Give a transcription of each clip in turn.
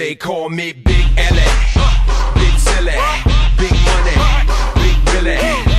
They call me Big Ellie, Big Silly, Big Money, Big Billy.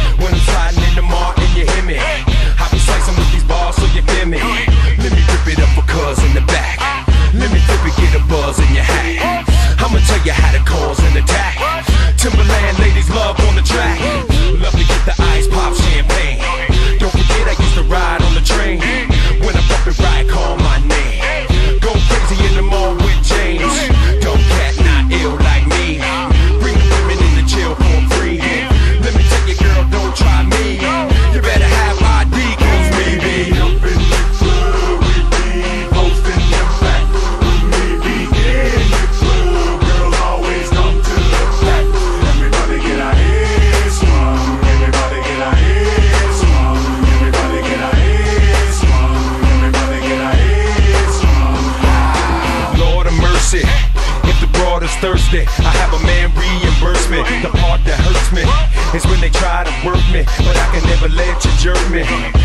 I have a man reimbursement. The part that hurts me is when they try to work me, but I can never let you jerk me.